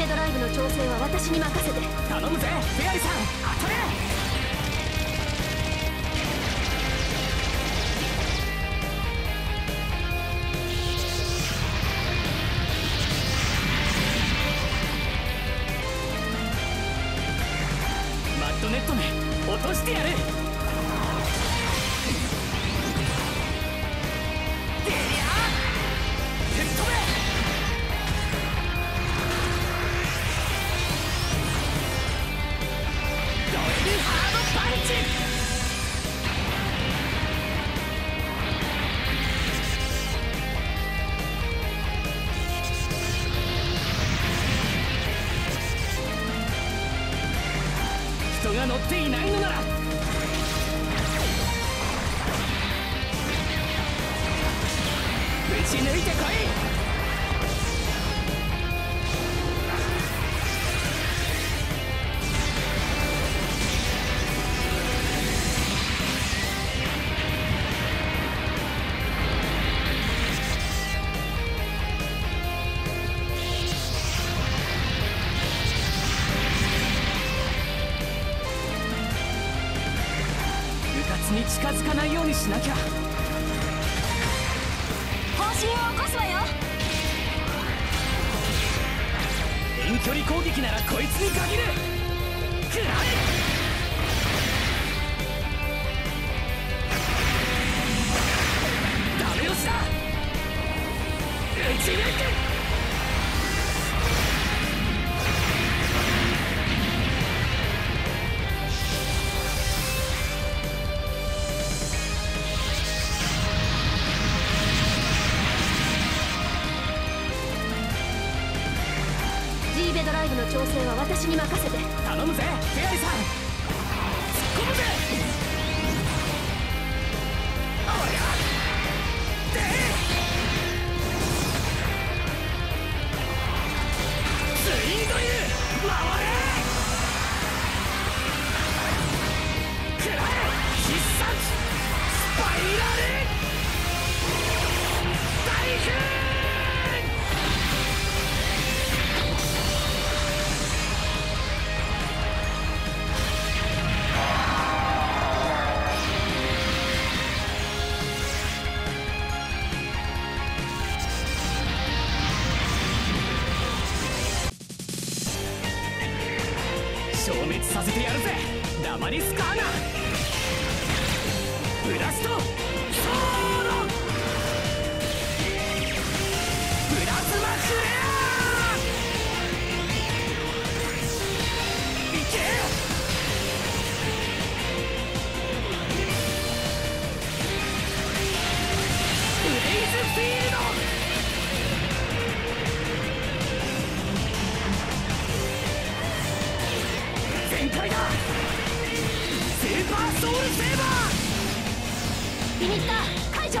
ベドライブの調整は私に任せて。頼むぜフェアリさん当たれ！マッドネットめ落としてやる！人が乗っていないのなら。打ち抜いてこい。に近づかないようにしなきゃ。方針を起こすわよ。遠距離攻撃ならこいつに限る。食らえリベドライブの調整は私に任せて。頼むぜフェアリさん。滅させてやるぜ。ダマリスカーナブラスト。ソード。プラズマフレアいけブレイズフィールド。全開だ。スーパーソウルセーバリミッター解除